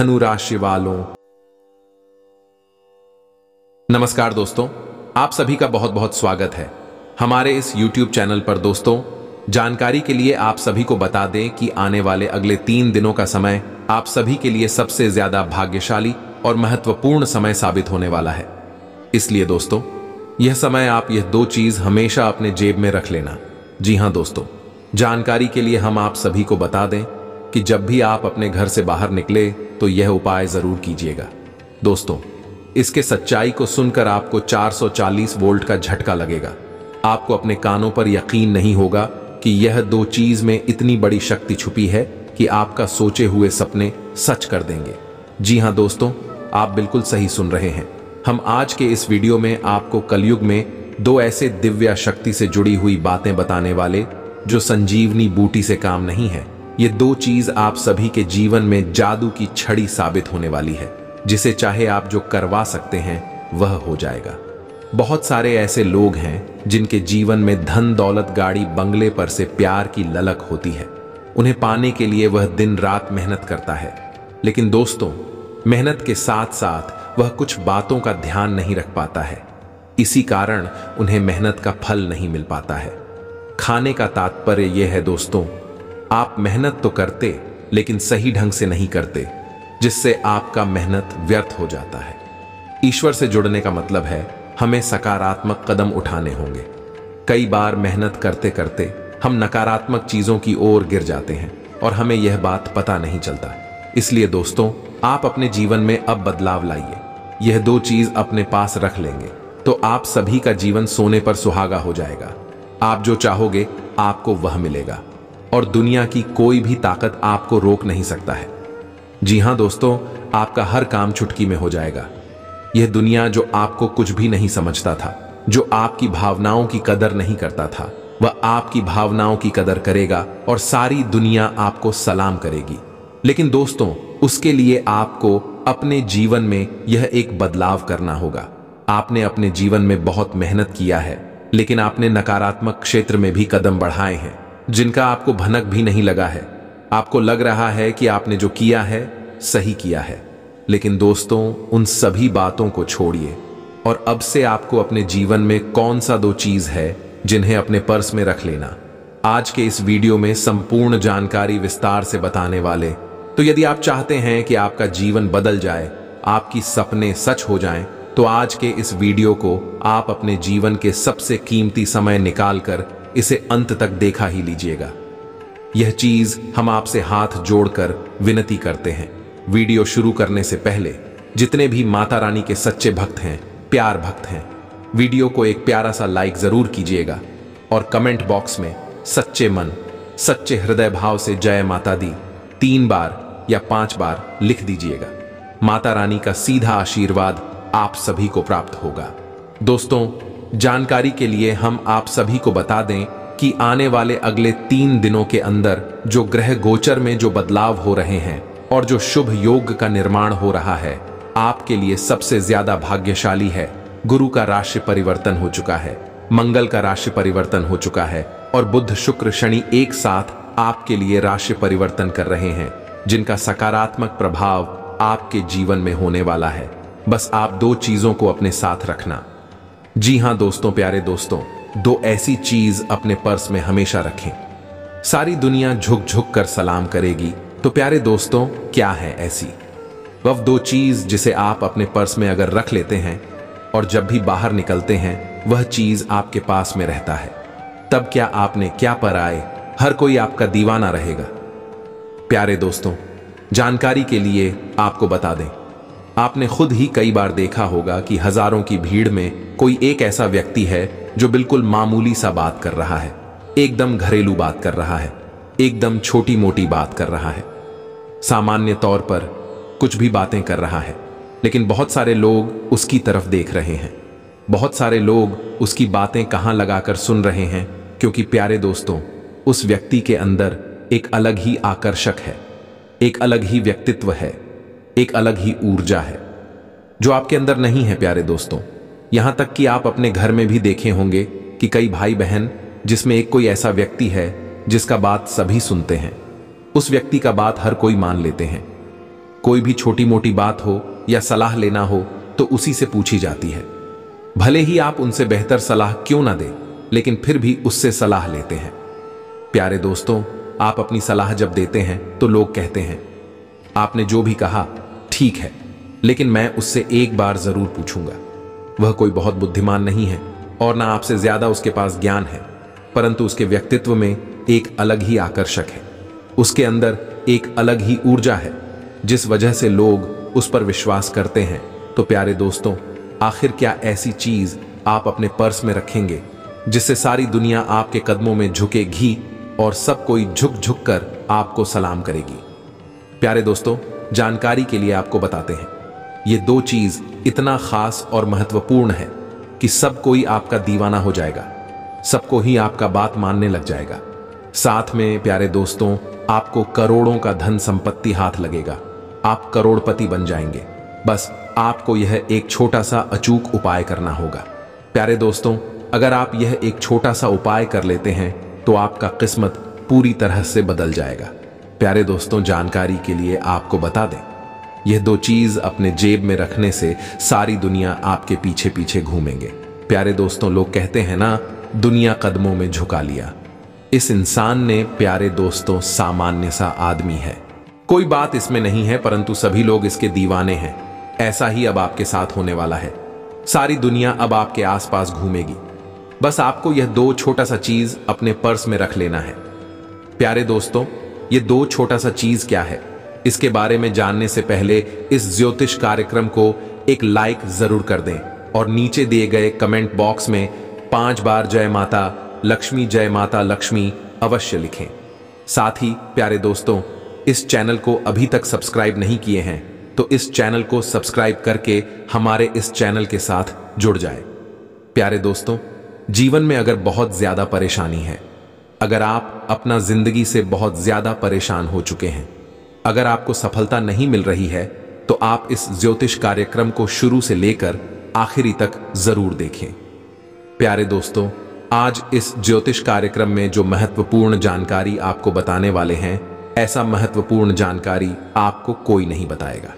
धनु राशि वालों नमस्कार दोस्तों, आप सभी का बहुत बहुत स्वागत है। हमारे इस YouTube चैनल पर दोस्तों, जानकारी के लिए आप सभी को बता दें कि आने वाले अगले तीन दिनों का समय आप सभी के लिए सबसे ज़्यादा भाग्यशाली और महत्वपूर्ण समय साबित होने वाला है। इसलिए दोस्तों, यह समय आप यह दो चीज़ हमेशा अपने जेब में रख लेना। जी हाँ दोस्तों, जानकारी के लिए हम आप सभी को बता दें कि जब भी आप अपने घर से बाहर निकले तो यह उपाय ज़रूर कीजिएगा। दोस्तों, इसके सच्चाई को सुनकर आपको 440 वोल्ट का झटका लगेगा। आपको अपने कानों पर यकीन नहीं होगा कि यह दो चीज़ में इतनी बड़ी शक्ति छुपी है कि आपका सोचे हुए सपने सच कर देंगे। जी हाँ दोस्तों, आप बिल्कुल सही सुन रहे हैं। हम आज के इस वीडियो में आपको कलयुग में दो ऐसे दिव्या शक्ति से जुड़ी हुई बातें बताने वाले, जो संजीवनी बूटी से काम नहीं है। ये दो चीज़ आप सभी के जीवन में जादू की छड़ी साबित होने वाली है, जिसे चाहे आप जो करवा सकते हैं, वह हो जाएगा। बहुत सारे ऐसे लोग हैं, जिनके जीवन में धन दौलत गाड़ी बंगले पर से प्यार की ललक होती है। उन्हें पाने के लिए वह दिन रात मेहनत करता है। लेकिन दोस्तों, मेहनत के साथ साथ वह कुछ बातों का ध्यान नहीं रख पाता है। इसी कारण उन्हें मेहनत का फल नहीं मिल पाता है। खाने का तात्पर्य यह है दोस्तों आप मेहनत तो करते, लेकिन सही ढंग से नहीं करते, जिससे आपका मेहनत व्यर्थ हो जाता है। ईश्वर से जुड़ने का मतलब है, हमें सकारात्मक कदम उठाने होंगे। कई बार मेहनत करते करते, हम नकारात्मक चीज़ों की ओर गिर जाते हैं, और हमें यह बात पता नहीं चलता। इसलिए दोस्तों, आप अपने जीवन में अब बदलाव लाइए। यह दो चीज़ अपने पास रख लेंगे तो आप सभी का जीवन सोने पर सुहागा हो जाएगा। आप जो चाहोगे, आपको वह मिलेगा। और दुनिया की कोई भी ताकत आपको रोक नहीं सकता है। जी हाँ दोस्तों, आपका हर काम चुटकी में हो जाएगा। यह दुनिया जो आपको कुछ भी नहीं समझता था, जो आपकी भावनाओं की कदर नहीं करता था, वह आपकी भावनाओं की कदर करेगा और सारी दुनिया आपको सलाम करेगी। लेकिन दोस्तों, उसके लिए आपको अपने जीवन में यह एक बदलाव करना होगा। आपने अपने जीवन में बहुत मेहनत किया है, लेकिन आपने नकारात्मक क्षेत्र में भी कदम बढ़ाए हैं। जिनका आपको भनक भी नहीं लगा है। आपको लग रहा है कि आपने जो किया है सही किया है। लेकिन दोस्तों उन सभी बातों को छोड़िए। और अब से आपको अपने जीवन में कौन सा दो चीज़ है जिन्हें अपने पर्स में रख लेना। आज के इस वीडियो में संपूर्ण जानकारी विस्तार से बताने वाले। तो यदि आप चाहते हैं कि आपका जीवन बदल जाए आपकी सपने सच हो जाएँ, तो आज के इस वीडियो को आप अपने जीवन के सबसे कीमती समय निकालकर इसे अंत तक देखा ही लीजिएगा। यह चीज़ हम आपसे हाथ जोड़कर विनती करते हैं। वीडियो शुरू करने से पहले, जितने भी माता रानी के सच्चे भक्त हैं, प्यार भक्त हैं, वीडियो को एक प्यारा सा लाइक ज़रूर कीजिएगा और कमेंट बॉक्स में सच्चे मन, सच्चे हृदय भाव से जय माता दी, तीन बार या पाँच बार लिख दीजिएगा। माता रानी का सीधा आशीर्वाद आप सभी को प्राप्त होगा। दोस्तों जानकारी के लिए हम आप सभी को बता दें कि आने वाले अगले तीन दिनों के अंदर जो ग्रह गोचर में जो बदलाव हो रहे हैं और जो शुभ योग का निर्माण हो रहा है, आपके लिए सबसे ज़्यादा भाग्यशाली है। गुरु का राशि परिवर्तन हो चुका है, मंगल का राशि परिवर्तन हो चुका है और बुद्ध शुक्र शनि एक साथ आपके लिए राशि परिवर्तन कर रहे हैं, जिनका सकारात्मक प्रभाव आपके जीवन में होने वाला है। बस आप दो चीज़ों को अपने साथ रखना। जी हाँ दोस्तों, प्यारे दोस्तों, दो ऐसी चीज़ अपने पर्स में हमेशा रखें। सारी दुनिया झुक झुक कर सलाम करेगी। तो प्यारे दोस्तों, क्या है ऐसी? वह दो चीज़ जिसे आप अपने पर्स में अगर रख लेते हैं और जब भी बाहर निकलते हैं, वह चीज़ आपके पास में रहता है। तब क्या आपने क्या पर आए? हर कोई आपका दीवाना रहेगा। प्यारे दोस्तों, जानकारी के लिए आपको बता दें, आपने खुद ही कई बार देखा होगा कि हज़ारों की भीड़ में कोई एक ऐसा व्यक्ति है जो बिल्कुल मामूली सा बात कर रहा है, एकदम घरेलू बात कर रहा है, एकदम छोटी मोटी बात कर रहा है। सामान्य तौर पर कुछ भी बातें कर रहा है, लेकिन बहुत सारे लोग उसकी तरफ़ देख रहे हैं। बहुत सारे लोग उसकी बातें कहाँ लगाकर सुन रहे हैं, क्योंकि प्यारे दोस्तों, उस व्यक्ति के अंदर एक अलग ही आकर्षक है, एक अलग ही व्यक्तित्व है, एक अलग ही ऊर्जा है, जो आपके अंदर नहीं है, प्यारे दोस्तों। यहाँ तक कि आप अपने घर में भी देखे होंगे कि कई भाई बहन जिसमें एक कोई ऐसा व्यक्ति है, जिसका बात सभी सुनते हैं। उस व्यक्ति का बात हर कोई मान लेते हैं। कोई भी छोटी मोटी बात हो या सलाह लेना हो तो उसी से पूछी जाती है। भले ही आप उनसे बेहतर सलाह क्यों ना दें, लेकिन फिर भी उससे सलाह लेते हैं। प्यारे दोस्तों, आप अपनी सलाह जब देते हैं तो लोग कहते हैं, आपने जो भी कहा, ठीक है, लेकिन मैं उससे एक बार ज़रूर पूछूँगा। वह कोई बहुत बुद्धिमान नहीं है, और ना आपसे ज़्यादा उसके पास ज्ञान है, परंतु उसके व्यक्तित्व में एक अलग ही आकर्षक है। उसके अंदर एक अलग ही ऊर्जा है, जिस वजह से लोग उस पर विश्वास करते हैं। तो प्यारे दोस्तों, आखिर क्या ऐसी चीज़ आप अपने पर्स में रखेंगे, जिससे सारी दुनिया आपके कदमों में झुकेगी और सब कोई झुक झुक कर आपको सलाम करेगी? प्यारे दोस्तों, जानकारी के लिए आपको बताते हैं, ये दो चीज़ इतना खास और महत्वपूर्ण है कि सब कोई आपका दीवाना हो जाएगा। सबको ही आपका बात मानने लग जाएगा। साथ में, प्यारे दोस्तों, आपको करोड़ों का धन संपत्ति हाथ लगेगा। आप करोड़पति बन जाएँगे। बस आपको यह एक छोटा सा अचूक उपाय करना होगा। प्यारे दोस्तों, अगर आप यह एक छोटा सा उपाय कर लेते हैं तो आपका किस्मत पूरी तरह से बदल जाएगा। प्यारे दोस्तों, जानकारी के लिए आपको बता दें। यह दो चीज़ अपने जेब में रखने से सारी दुनिया आपके पीछे पीछे घूमेंगे। प्यारे दोस्तों, लोग कहते हैं ना, दुनिया कदमों में झुका लिया। इस इंसान ने प्यारे दोस्तों, सामान्य सा आदमी है। कोई बात इसमें नहीं है, परंतु सभी लोग इसके दीवाने हैं। ऐसा ही अब आपके साथ होने वाला है। सारी दुनिया अब आपके आसपास घूमेगी। बस आपको यह दो छोटा सा चीज़ अपने पर्स में रख लेना है। प्यारे दोस्तों, ये दो छोटा सा चीज़ क्या है? इसके बारे में जानने से पहले इस ज्योतिष कार्यक्रम को एक लाइक ज़रूर कर दें और नीचे दिए गए कमेंट बॉक्स में पाँच बार जय माता लक्ष्मी, जय माता लक्ष्मी अवश्य लिखें। साथ ही, प्यारे दोस्तों, इस चैनल को अभी तक सब्सक्राइब नहीं किए हैं तो इस चैनल को सब्सक्राइब करके हमारे इस चैनल के साथ जुड़ जाए। प्यारे दोस्तों, जीवन में अगर बहुत ज़्यादा परेशानी है, अगर आप अपना ज़िंदगी से बहुत ज़्यादा परेशान हो चुके हैं अगर आपको सफलता नहीं मिल रही है तो आप इस ज्योतिष कार्यक्रम को शुरू से लेकर आखिरी तक ज़रूर देखें। प्यारे दोस्तों, आज इस ज्योतिष कार्यक्रम में जो महत्वपूर्ण जानकारी आपको बताने वाले हैं, ऐसा महत्वपूर्ण जानकारी आपको कोई नहीं बताएगा।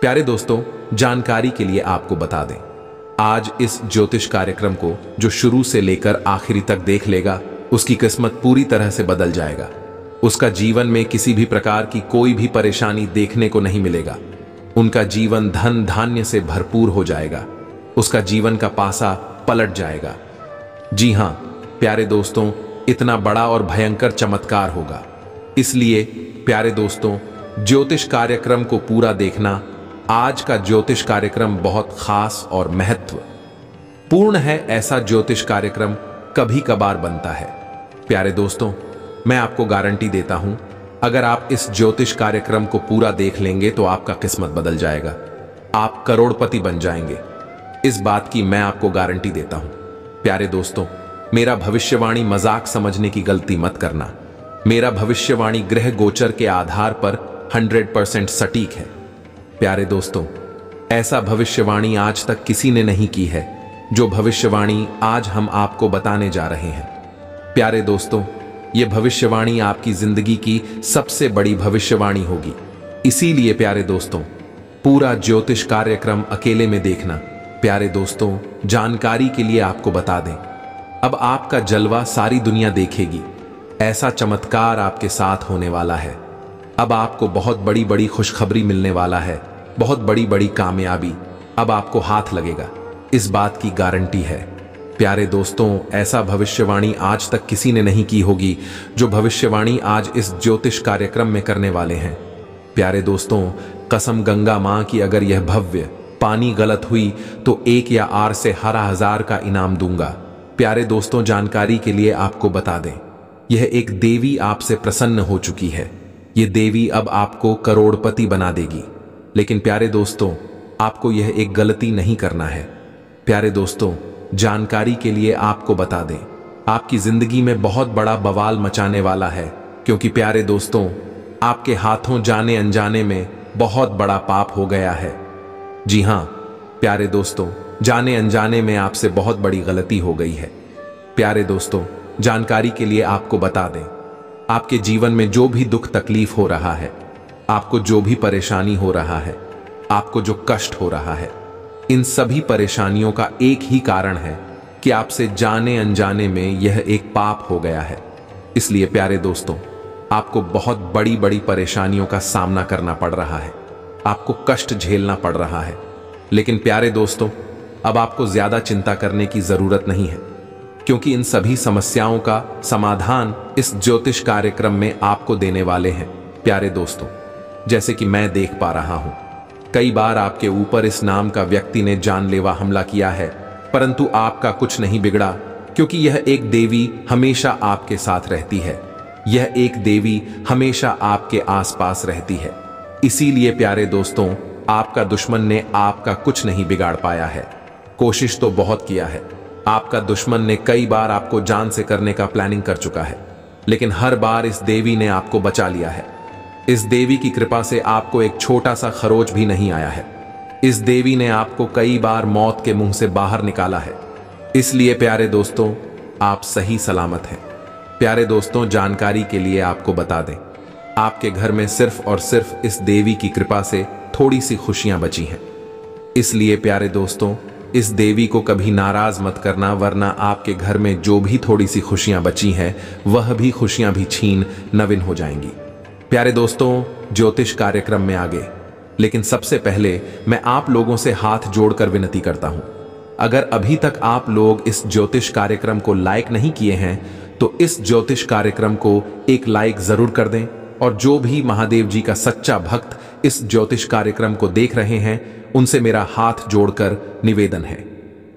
प्यारे दोस्तों, जानकारी के लिए आपको बता दें, आज इस ज्योतिष कार्यक्रम को जो शुरू से लेकर आखिरी तक देख लेगा, उसकी किस्मत पूरी तरह से बदल जाएगा। उसका जीवन में किसी भी प्रकार की कोई भी परेशानी देखने को नहीं मिलेगा। उनका जीवन धन धान्य से भरपूर हो जाएगा। उसका जीवन का पासा पलट जाएगा। जी हाँ, प्यारे दोस्तों, इतना बड़ा और भयंकर चमत्कार होगा। इसलिए, प्यारे दोस्तों, ज्योतिष कार्यक्रम को पूरा देखना आज का ज्योतिष कार्यक्रम बहुत खास और महत्व। पूर्ण है ऐसा ज्योतिष कार्यक्रम कभी कभार बनता है। प्यारे दोस्तों मैं आपको गारंटी देता हूँ, अगर आप इस ज्योतिष कार्यक्रम को पूरा देख लेंगे तो आपका किस्मत बदल जाएगा। आप करोड़पति बन जाएँगे। इस बात की मैं आपको गारंटी देता हूँ। प्यारे दोस्तों, मेरा भविष्यवाणी मज़ाक समझने की गलती मत करना। मेरा भविष्यवाणी ग्रह गोचर के आधार पर 100 परसेंट सटीक है। प्यारे दोस्तों, ऐसा भविष्यवाणी आज तक किसी ने नहीं की है, जो भविष्यवाणी आज हम आपको बताने जा रहे हैं। प्यारे दोस्तों यह भविष्यवाणी आपकी ज़िंदगी की सबसे बड़ी भविष्यवाणी होगी। इसीलिए प्यारे दोस्तों, पूरा ज्योतिष कार्यक्रम अकेले में देखना, प्यारे दोस्तों, जानकारी के लिए आपको बता दें। अब आपका जलवा सारी दुनिया देखेगी। ऐसा चमत्कार आपके साथ होने वाला है। अब आपको बहुत बड़ी बड़ी खुशखबरी मिलने वाला है। बहुत बड़ी बड़ी कामयाबी अब आपको हाथ लगेगा। इस बात की गारंटी है। प्यारे दोस्तों, ऐसा भविष्यवाणी आज तक किसी ने नहीं की होगी, जो भविष्यवाणी आज इस ज्योतिष कार्यक्रम में करने वाले हैं। प्यारे दोस्तों, कसम गंगा माँ की अगर यह भव्य पानी गलत हुई तो एक या आर से हरा हज़ार का इनाम दूँगा। प्यारे दोस्तों, जानकारी के लिए आपको बता दें, यह एक देवी आपसे प्रसन्न हो चुकी है। ये देवी अब आपको करोड़पति बना देगी। लेकिन प्यारे दोस्तों, आपको यह एक गलती नहीं करना है। प्यारे दोस्तों जानकारी के लिए आपको बता दें। आपकी ज़िंदगी में बहुत बड़ा बवाल मचाने वाला है, क्योंकि प्यारे दोस्तों, आपके हाथों जाने अनजाने में बहुत बड़ा पाप हो गया है। जी हाँ, प्यारे दोस्तों, जाने अनजाने में आपसे बहुत बड़ी गलती हो गई है। प्यारे दोस्तों, जानकारी के लिए आपको बता दें, आपके जीवन में जो भी दुख तकलीफ़ हो रहा है, आपको जो भी परेशानी हो रहा है, आपको जो कष्ट हो रहा है इन सभी परेशानियों का एक ही कारण है कि आपसे जाने अनजाने में यह एक पाप हो गया है। इसलिए प्यारे दोस्तों, आपको बहुत बड़ी बड़ी परेशानियों का सामना करना पड़ रहा है। आपको कष्ट झेलना पड़ रहा है। लेकिन प्यारे दोस्तों, अब आपको ज़्यादा चिंता करने की ज़रूरत नहीं है, क्योंकि इन सभी समस्याओं का समाधान इस ज्योतिष कार्यक्रम में आपको देने वाले हैं। प्यारे दोस्तों, जैसे कि मैं देख पा रहा हूँ कई बार आपके ऊपर इस नाम का व्यक्ति ने जानलेवा हमला किया है, परंतु आपका कुछ नहीं बिगड़ा, क्योंकि यह एक देवी हमेशा आपके साथ रहती है। यह एक देवी हमेशा आपके आसपास रहती है। इसीलिए प्यारे दोस्तों, आपका दुश्मन ने आपका कुछ नहीं बिगाड़ पाया है। कोशिश तो बहुत किया है। आपका दुश्मन ने कई बार आपको जान से करने का प्लानिंग कर चुका है। लेकिन हर बार इस देवी ने आपको बचा लिया है। इस देवी की कृपा से आपको एक छोटा सा खरोच भी नहीं आया है। इस देवी ने आपको कई बार मौत के मुँह से बाहर निकाला है। इसलिए प्यारे दोस्तों, आप सही सलामत हैं। प्यारे दोस्तों, जानकारी के लिए आपको बता दें, आपके घर में सिर्फ़ और सिर्फ़ इस देवी की कृपा से थोड़ी सी खुशियाँ बची हैं। इसलिए प्यारे दोस्तों, इस देवी को कभी नाराज़ मत करना, वरना आपके घर में जो भी थोड़ी सी खुशियाँ बची हैं, वह भी खुशियाँ भी छीन, नवीन हो जाएँगी। प्यारे दोस्तों, ज्योतिष कार्यक्रम में आगे। लेकिन सबसे पहले मैं आप लोगों से हाथ जोड़कर विनती करता हूँ। अगर अभी तक आप लोग इस ज्योतिष कार्यक्रम को लाइक नहीं किए हैं तो इस ज्योतिष कार्यक्रम को एक लाइक ज़रूर कर दें और जो भी महादेव जी का सच्चा भक्त इस ज्योतिष कार्यक्रम को देख रहे हैं, उनसे मेरा हाथ जोड़कर निवेदन है।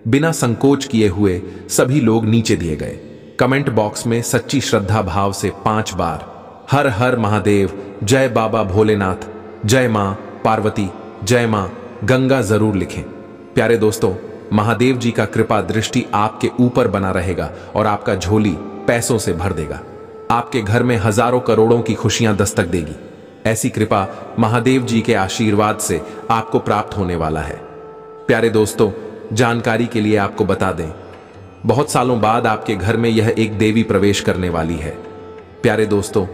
बिना संकोच किए हुए सभी लोग नीचे दिए गए। कमेंट बॉक्स में सच्ची श्रद्धा भाव से पाँच बार हर हर महादेव। जय बाबा भोलेनाथ। जय माँ पार्वती। जय माँ गंगा ज़रूर लिखें। प्यारे दोस्तों, महादेव जी का कृपा दृष्टि आपके ऊपर बना रहेगा और आपका झोली पैसों से भर देगा। आपके घर में हज़ारों करोड़ों की खुशियाँ दस्तक देगी। ऐसी कृपा महादेव जी के आशीर्वाद से आपको प्राप्त होने वाला है। प्यारे दोस्तों, जानकारी के लिए आपको बता दें, बहुत सालों बाद आपके घर में यह एक देवी प्रवेश करने वाली है। प्यारे दोस्तों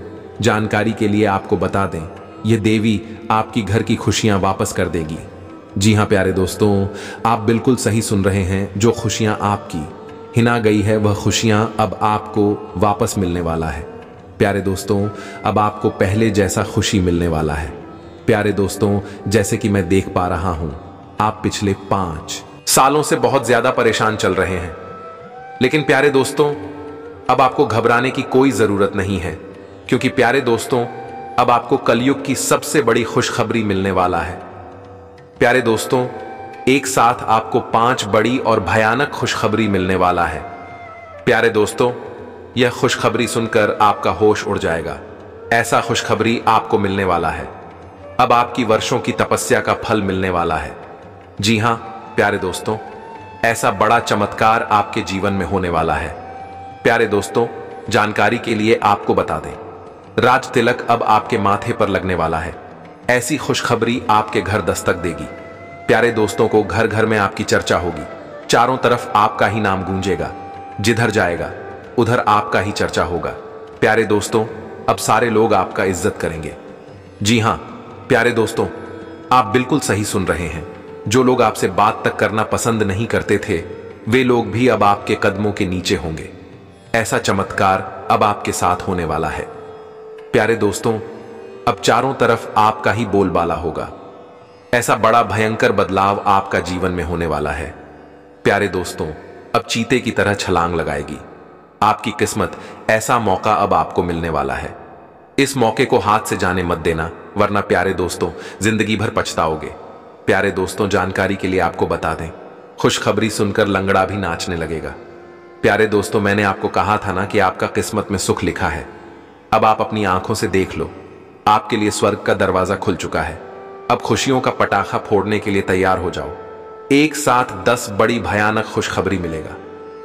जानकारी के लिए आपको बता दें यह देवी आपकी घर की खुशियाँ वापस कर देगी। जी हाँ, प्यारे दोस्तों, आप बिल्कुल सही सुन रहे हैं जो खुशियाँ आपकी। हिना गई है, वह खुशियाँ अब आपको वापस मिलने वाला है। प्यारे दोस्तों, अब आपको पहले जैसा खुशी मिलने वाला है। प्यारे दोस्तों, जैसे कि मैं देख पा रहा हूँ, आप पिछले पाँच सालों से बहुत ज़्यादा परेशान चल रहे हैं। लेकिन प्यारे दोस्तों, अब आपको घबराने की कोई ज़रूरत नहीं है। क्योंकि प्यारे दोस्तों, अब आपको कलयुग की सबसे बड़ी खुशखबरी मिलने वाला है। प्यारे दोस्तों, एक साथ आपको पाँच बड़ी और भयानक खुशखबरी मिलने वाला है। प्यारे दोस्तों, यह खुशखबरी सुनकर आपका होश उड़ जाएगा। ऐसा खुशखबरी आपको मिलने वाला है। अब आपकी वर्षों की तपस्या का फल मिलने वाला है। जी हाँ, प्यारे दोस्तों, ऐसा बड़ा चमत्कार आपके जीवन में होने वाला है। प्यारे दोस्तों, जानकारी के लिए आपको बता दें। राज तिलक अब आपके माथे पर लगने वाला है। ऐसी खुशखबरी आपके घर दस्तक देगी। प्यारे दोस्तों को घर घर में आपकी चर्चा होगी। चारों तरफ़ आपका ही नाम गूंजेगा। जिधर जाएगा, उधर आपका ही चर्चा होगा। प्यारे दोस्तों, अब सारे लोग आपका इज़्ज़त करेंगे। जी हाँ, प्यारे दोस्तों, आप बिल्कुल सही सुन रहे हैं। जो लोग आपसे बात तक करना पसंद नहीं करते थे, वे लोग भी अब आपके कदमों के नीचे होंगे। ऐसा चमत्कार अब आपके साथ होने वाला है। प्यारे दोस्तों, अब चारों तरफ़ आपका ही बोलबाला होगा। ऐसा बड़ा भयंकर बदलाव आपका जीवन में होने वाला है। प्यारे दोस्तों, अब चीते की तरह छलांग लगाएगी। आपकी किस्मत ऐसा मौका अब आपको मिलने वाला है। इस मौके को हाथ से जाने मत देना, वरना प्यारे दोस्तों, ज़िंदगी भर पछताओगे। प्यारे दोस्तों, जानकारी के लिए आपको बता दें, खुशखबरी सुनकर लंगड़ा भी नाचने लगेगा। प्यारे दोस्तों, मैंने आपको कहा था ना कि आपका किस्मत में सुख लिखा है। अब आप अपनी आँखों से देख लो। आपके लिए स्वर्ग का दरवाज़ा खुल चुका है। अब खुशियों का पटाखा फोड़ने के लिए तैयार हो जाओ। एक साथ दस बड़ी भयानक खुशखबरी मिलेगा।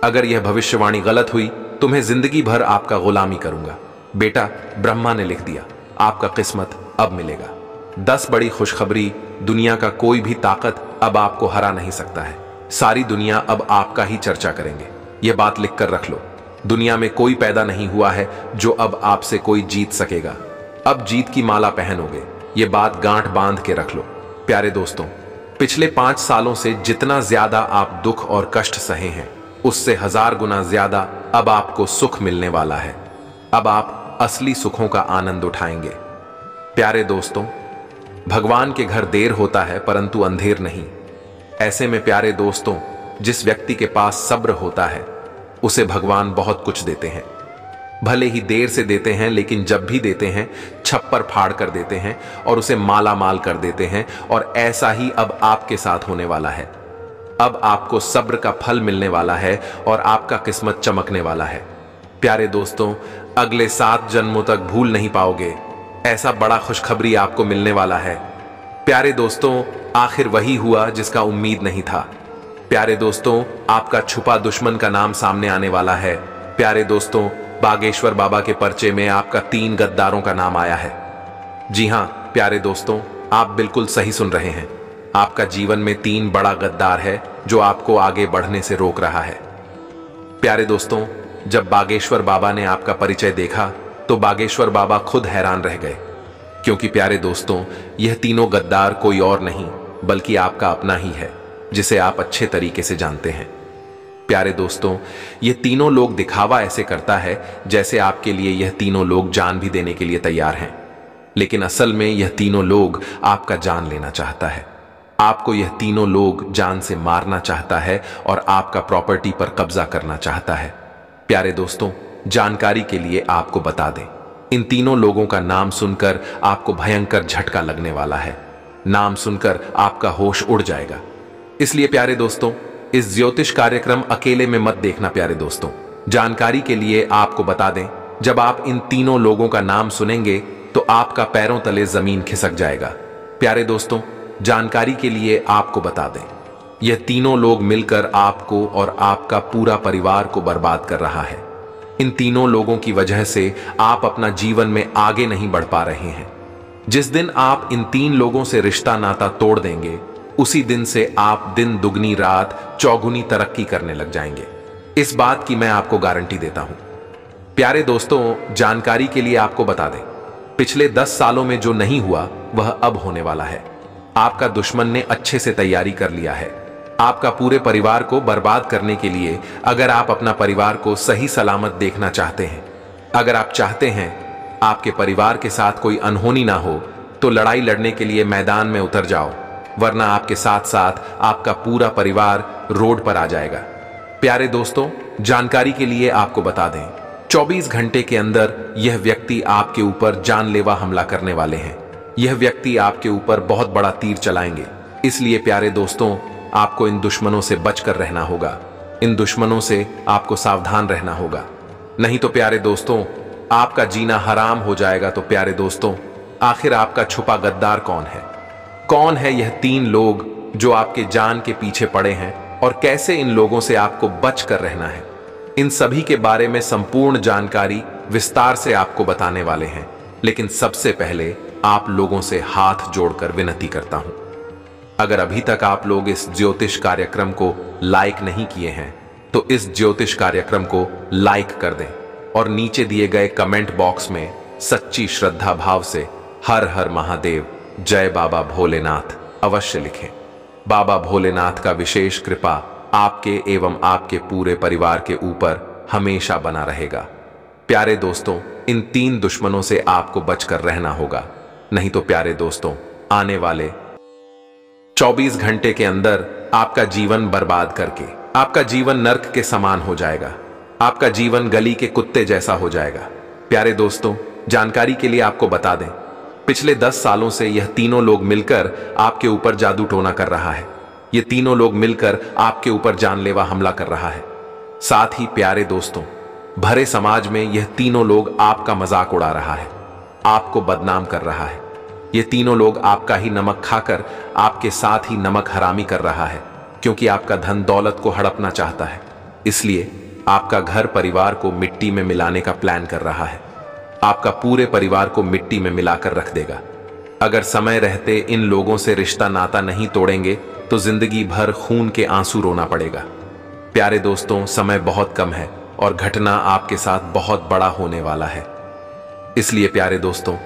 अगर यह भविष्यवाणी गलत हुई, तुम्हें ज़िंदगी भर आपका गुलामी करूँगा। बेटा, ब्रह्मा ने लिख दिया, आपका किस्मत अब मिलेगा। दस बड़ी खुशखबरी, दुनिया का कोई भी ताकत अब आपको हरा नहीं सकता है। सारी दुनिया अब आपका ही चर्चा करेंगे। यह बात लिखकर रख लो। दुनिया में कोई पैदा नहीं हुआ है जो अब आपसे कोई जीत सकेगा। अब जीत की माला पहनोगे। ये बात गांठ बाँध के रख लो। प्यारे दोस्तों, पिछले पाँच सालों से जितना ज़्यादा आप दुख और कष्ट सहे हैं, उससे हज़ार गुना ज़्यादा अब आपको सुख मिलने वाला है। अब आप असली सुखों का आनंद उठाएँगे। प्यारे दोस्तों, भगवान के घर देर होता है परंतु अंधेर नहीं। ऐसे में प्यारे दोस्तों, जिस व्यक्ति के पास सब्र होता है उसे भगवान बहुत कुछ देते हैं। भले ही देर से देते हैं, लेकिन जब भी देते हैं, छप्पर फाड़ कर देते हैं और उसे माला माल कर देते हैं और ऐसा ही अब आपके साथ होने वाला है। अब आपको सब्र का फल मिलने वाला है और आपका किस्मत चमकने वाला है। प्यारे दोस्तों, अगले सात जन्मों तक भूल नहीं पाओगे। ऐसा बड़ा खुशखबरी आपको मिलने वाला है। प्यारे दोस्तों, आखिर वही हुआ जिसका उम्मीद नहीं था। प्यारे दोस्तों, आपका छुपा दुश्मन का नाम सामने आने वाला है। प्यारे दोस्तों, बागेश्वर बाबा के पर्चे में आपका तीन गद्दारों का नाम आया है। जी हाँ, प्यारे दोस्तों, आप बिल्कुल सही सुन रहे हैं। आपका जीवन में तीन बड़ा गद्दार है, जो आपको आगे बढ़ने से रोक रहा है। प्यारे दोस्तों, जब बागेश्वर बाबा ने आपका परिचय देखा तो बागेश्वर बाबा खुद हैरान रह गए। क्योंकि प्यारे दोस्तों, यह तीनों गद्दार कोई और नहीं, बल्कि आपका अपना ही है। जिसे आप अच्छे तरीके से जानते हैं। प्यारे दोस्तों यह तीनों लोग दिखावा ऐसे करता है जैसे आपके लिए यह तीनों लोग जान भी देने के लिए तैयार हैं। लेकिन असल में यह तीनों लोग आपका जान लेना चाहता है। आपको यह तीनों लोग जान से मारना चाहता है और आपका प्रॉपर्टी पर कब्जा करना चाहता है। प्यारे दोस्तों, जानकारी के लिए आपको बता दें, इन तीनों लोगों का नाम सुनकर आपको भयंकर झटका लगने वाला है। नाम सुनकर आपका होश उड़ जाएगा। इसलिए प्यारे दोस्तों, इस ज्योतिष कार्यक्रम अकेले में मत देखना प्यारे दोस्तों। जानकारी के लिए आपको बता दें, जब आप इन तीनों लोगों का नाम सुनेंगे तो आपका पैरों तले ज़मीन खिसक जाएगा। प्यारे दोस्तों, जानकारी के लिए आपको बता दें, यह तीनों लोग मिलकर आपको और आपका पूरा परिवार को बर्बाद कर रहा है। इन तीनों लोगों की वजह से आप अपना जीवन में आगे नहीं बढ़ पा रहे हैं। जिस दिन आप इन तीन लोगों से रिश्ता नाता तोड़ देंगे उसी दिन से आप दिन, दुगनी, रात, चौगुनी तरक्की करने लग जाएँगे। इस बात की मैं आपको गारंटी देता हूँ। प्यारे दोस्तों, जानकारी के लिए आपको बता दें, पिछले दस सालों में जो नहीं हुआ, वह अब होने वाला है। आपका दुश्मन ने अच्छे से तैयारी कर लिया है। आपका पूरे परिवार को बर्बाद करने के लिए अगर आप अपना परिवार को सही सलामत देखना चाहते हैं, अगर आप चाहते हैं आपके परिवार के साथ कोई अनहोनी ना हो तो लड़ाई लड़ने के लिए मैदान में उतर जाओ। वरना आपके साथ साथ आपका पूरा परिवार रोड पर आ जाएगा। प्यारे दोस्तों, जानकारी के लिए आपको बता दें 24 घंटे के अंदर यह व्यक्ति आपके ऊपर जानलेवा हमला करने वाले हैं। यह व्यक्ति आपके ऊपर बहुत बड़ा तीर चलाएँगे। इसलिए प्यारे दोस्तों, आपको इन दुश्मनों से बचकर रहना होगा। इन दुश्मनों से आपको सावधान रहना होगा। नहीं तो प्यारे दोस्तों, आपका जीना हराम हो जाएगा तो प्यारे दोस्तों, आखिर आपका छुपा गद्दार कौन है? कौन है यह तीन लोग जो आपके जान के पीछे पड़े हैं और कैसे इन लोगों से आपको बच कर रहना है? इन सभी के बारे में संपूर्ण जानकारी विस्तार से आपको बताने वाले हैं, लेकिन सबसे पहले आप लोगों से हाथ जोड़कर विनती करता हूँ। अगर अभी तक आप लोग इस ज्योतिष कार्यक्रम को लाइक नहीं किए हैं तो इस ज्योतिष कार्यक्रम को लाइक कर दें और नीचे दिए गए कमेंट बॉक्स में सच्ची श्रद्धा भाव से हर हर महादेव जय बाबा भोलेनाथ अवश्य लिखें। बाबा भोलेनाथ का विशेष कृपा आपके एवं आपके पूरे परिवार के ऊपर हमेशा बना रहेगा। प्यारे दोस्तों, इन तीन दुश्मनों से आपको बचकर रहना होगा। नहीं तो प्यारे दोस्तों, आने वाले 24 घंटे के अंदर आपका जीवन बर्बाद करके, आपका जीवन नर्क के समान हो जाएगा। आपका जीवन गली के कुत्ते जैसा हो जाएगा। प्यारे दोस्तों, जानकारी के लिए आपको बता दें पिछले दस सालों से यह तीनों लोग मिलकर आपके ऊपर जादू टोना कर रहा है। ये तीनों लोग मिलकर आपके ऊपर जानलेवा हमला कर रहा है। साथ ही प्यारे दोस्तों, भरे समाज में यह तीनों लोग आपका मज़ाक उड़ा रहा है, आपको बदनाम कर रहा है। ये तीनों लोग आपका ही नमक खाकर, आपके साथ ही नमक हरामी कर रहा है, क्योंकि आपका धन दौलत को हड़पना चाहता है। इसलिए आपका घर परिवार को मिट्टी में मिलाने का प्लान कर रहा है। आपका पूरे परिवार को मिट्टी में मिलाकर रख देगा। अगर समय रहते इन लोगों से रिश्ता नाता नहीं तोड़ेंगे तो ज़िंदगी भर खून के आँसू रोना पड़ेगा। प्यारे दोस्तों, समय बहुत कम है और घटना आपके साथ बहुत बड़ा होने वाला है। इसलिए प्यारे दोस्तों,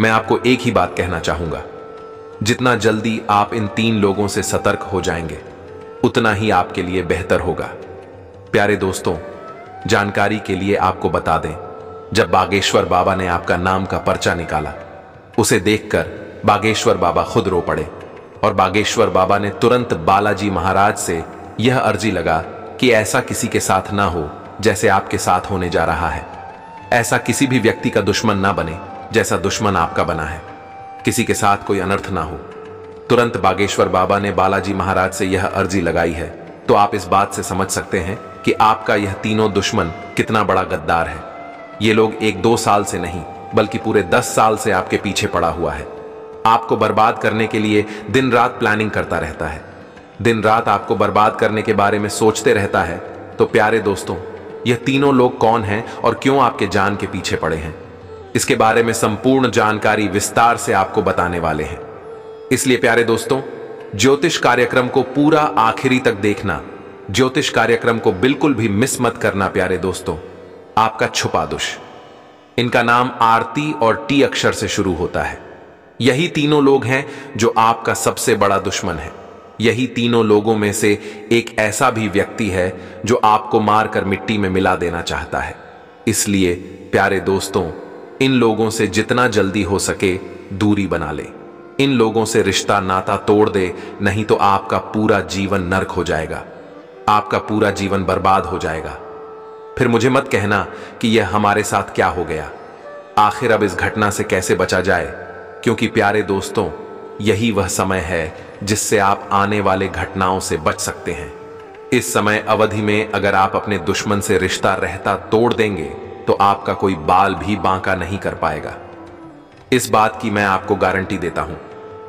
मैं आपको एक ही बात कहना चाहूँगा। जितना जल्दी आप इन तीन लोगों से सतर्क हो जाएँगे, उतना ही आपके लिए बेहतर होगा। प्यारे दोस्तों, जानकारी के लिए आपको बता दें जब बागेश्वर बाबा ने आपका नाम का पर्चा निकाला, उसे देखकर बागेश्वर बाबा खुद रो पड़े और बागेश्वर बाबा ने तुरंत बालाजी महाराज से यह अर्जी लगा कि ऐसा किसी के साथ ना हो, जैसे आपके साथ होने जा रहा है। ऐसा किसी भी व्यक्ति का दुश्मन ना बने, जैसा दुश्मन आपका बना है। किसी के साथ कोई अनर्थ ना हो। तुरंत बागेश्वर बाबा ने बालाजी महाराज से यह अर्जी लगाई है। तो आप इस बात से समझ सकते हैं कि आपका यह तीनों दुश्मन कितना बड़ा गद्दार है। ये लोग एक दो साल से नहीं, बल्कि पूरे दस साल से आपके पीछे पड़ा हुआ है। आपको बर्बाद करने के लिए दिन रात प्लानिंग करता रहता है। दिन रात आपको बर्बाद करने के बारे में सोचते रहता है। तो प्यारे दोस्तों, यह तीनों लोग कौन हैं और क्यों आपके जान के पीछे पड़े हैं? इसके बारे में संपूर्ण जानकारी विस्तार से आपको बताने वाले हैं। इसलिए प्यारे दोस्तों, ज्योतिष कार्यक्रम को पूरा आखिरी तक देखना, ज्योतिष कार्यक्रम को बिल्कुल भी मिस मत करना प्यारे दोस्तों। आपका छुपा दुष इनका नाम आरती और टी अक्षर से शुरू होता है। यही तीनों लोग हैं जो आपका सबसे बड़ा दुश्मन है। यही तीनों लोगों में से एक ऐसा भी व्यक्ति है जो आपको मारकर मिट्टी में मिला देना चाहता है। इसलिए, प्यारे दोस्तों, इन लोगों से जितना जल्दी हो सके दूरी बना ले। इन लोगों से रिश्ता नाता तोड़ दे, नहीं तो आपका पूरा जीवन नरक हो जाएगा। आपका पूरा जीवन बर्बाद हो जाएगा। फिर मुझे मत कहना कि यह हमारे साथ क्या हो गया। आखिर अब इस घटना से कैसे बचा जाए? क्योंकि प्यारे दोस्तों, यही वह समय है जिससे आप आने वाले घटनाओं से बच सकते हैं। इस समय अवधि में अगर आप अपने दुश्मन से रिश्ता रहता तोड़ देंगे तो आपका कोई बाल भी बांका नहीं कर पाएगा। इस बात की मैं आपको गारंटी देता हूँ।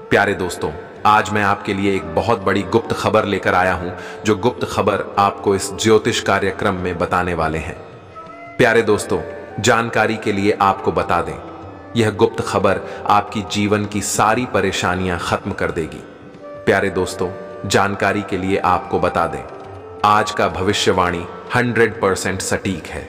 प्यारे दोस्तों आज मैं आपके लिए एक बहुत बड़ी गुप्त खबर लेकर आया हूँ, जो गुप्त खबर आपको इस ज्योतिष कार्यक्रम में बताने वाले हैं। प्यारे दोस्तों, जानकारी के लिए आपको बता दें, यह गुप्त खबर आपकी जीवन की सारी परेशानियाँ खत्म कर देगी। प्यारे दोस्तों, जानकारी के लिए आपको बता दें, आज का भविष्यवाणी 100 परसेंट सटीक है।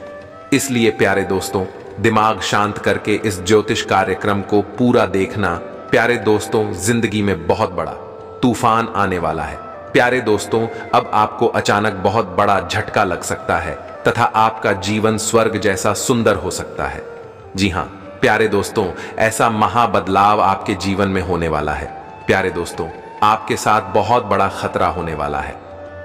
इसलिए प्यारे दोस्तों, दिमाग शांत करके इस ज्योतिष कार्यक्रम को पूरा देखना प्यारे दोस्तों, ज़िंदगी में बहुत बड़ा तूफ़ान आने वाला है। प्यारे दोस्तों, अब आपको अचानक बहुत बड़ा झटका लग सकता है, तथा आपका जीवन स्वर्ग जैसा सुंदर हो सकता है। जी हाँ प्यारे दोस्तों, ऐसा महाबदलाव आपके जीवन में होने वाला है। प्यारे दोस्तों, आपके साथ बहुत बड़ा खतरा होने वाला है।